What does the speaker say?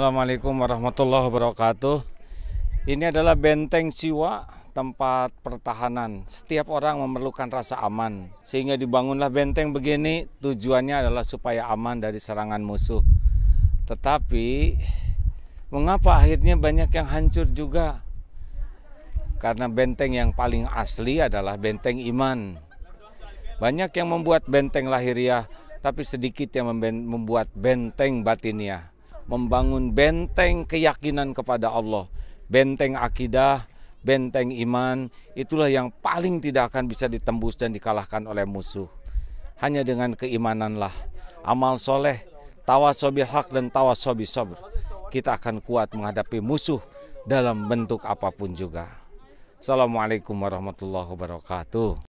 Assalamualaikum warahmatullahi wabarakatuh. Ini adalah benteng Siwa, tempat pertahanan. Setiap orang memerlukan rasa aman, sehingga dibangunlah benteng begini. Tujuannya adalah supaya aman dari serangan musuh. Tetapi mengapa akhirnya banyak yang hancur juga? Karena benteng yang paling asli adalah benteng iman. Banyak yang membuat benteng lahiriah, tapi sedikit yang membuat benteng batiniah membangun benteng keyakinan kepada Allah, benteng akidah, benteng iman, itulah yang paling tidak akan bisa ditembus dan dikalahkan oleh musuh. Hanya dengan keimananlah, amal soleh, tawasobil hak dan tawasobi sabr, kita akan kuat menghadapi musuh dalam bentuk apa pun juga. Assalamualaikum warahmatullahi wabarakatuh.